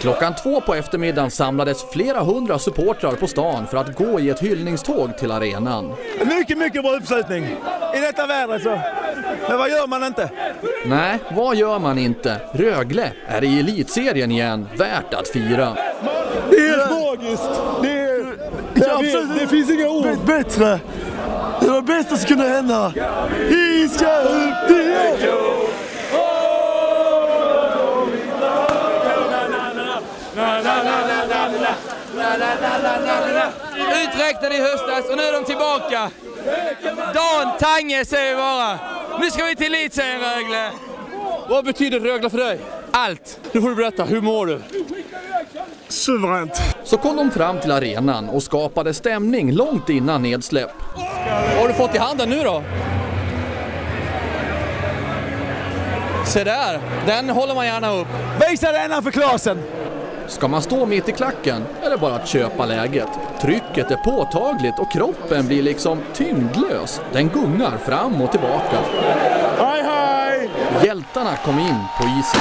Klockan två på eftermiddagen samlades flera hundra supportrar på stan för att gå i ett hyllningståg till arenan. Mycket, mycket bra uppslutning i detta vädret så. Men vad gör man inte? Nej, vad gör man inte? Rögle är i elitserien igen, värt att fira. Det är helt magiskt. Det, är, jag vet, det finns inga ord. Bättre. Bästa som kunde hända. Vi ska upp igen! Uträknade i höstas och nu är de tillbaka. Dan Tange säger vi bara. Nu ska vi till elitserien Rögle. Vad betyder Rögle för dig? Allt. Nu får du berätta, hur mår du? Suveränt. Så kom de fram till arenan och skapade stämning långt innan nedsläpp. Vad har du fått i handen nu då? Se där, den håller man gärna upp. Visa denna för Klasen. Ska man stå mitt i klacken är det bara att köpa läget. Trycket är påtagligt och kroppen blir liksom tyngdlös. Den gungar fram och tillbaka. Hej, hej! Hjältarna kom in på isen.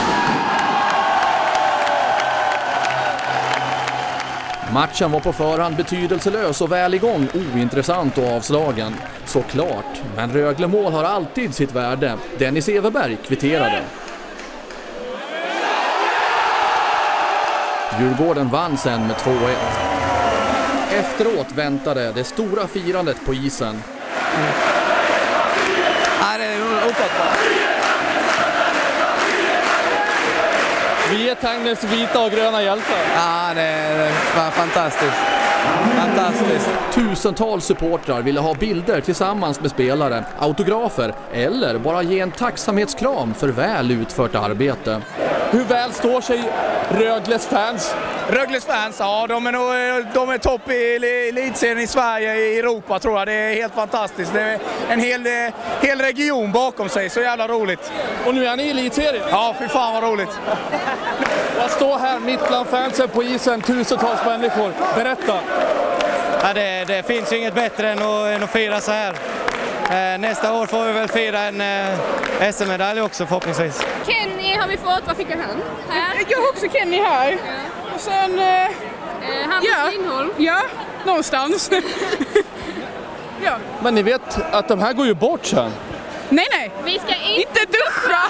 Matchen var på förhand betydelselös och väl igång ointressant och avslagen. Såklart, men Rögle-mål har alltid sitt värde. Dennis Everberg kvitterade. Djurgården vann sen med 2-1. Efteråt väntade det stora firandet på isen. Mm. Nej, det är ofattbart. Vi är Tangnes vita och gröna hjältar. Ja, det är fantastiskt. Fantastiskt. Tusentals supportrar ville ha bilder tillsammans med spelare, autografer eller bara ge en tacksamhetskram för väl utfört arbete. Hur väl står sig Rögles fans? Rögles fans, ja de är, nog, de är topp i elitserien i Sverige, i Europa tror jag. Det är helt fantastiskt. Det är en hel, hel region bakom sig, så jävla roligt. Och nu är ni i elitserien. Ja, fy fan vad roligt. Att stå här mitt bland fansen på isen, tusentals människor. Berätta! Ja, det, det finns ju inget bättre än att, än att fira så här. Eh, nästa år får vi väl fira en eh, SM-medalj också förhoppningsvis. Kenny har vi fått, vad fick han? Här? Jag har också Kenny här. Och sen... Eh, Eh, Hampus Ja. Lindholm. ja, någonstans. ja. Men ni vet att de här går ju bort sen. Nej, nej. Vi ska inte... Inte duscha!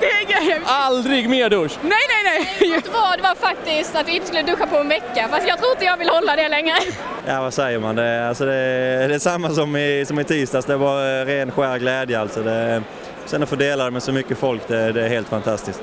det är grejen. Aldrig mer dusch! Nej, nej, nej. Du vad, det var faktiskt att vi inte skulle duscha på en vecka. Fast jag tror inte jag vill hålla det längre. Ja, vad säger man? Det, är- alltså det, är- det är samma som i, som i tisdags. Det var ren skär glädje alltså. Det, sen att få dela det med så mycket folk, det, det är helt fantastiskt.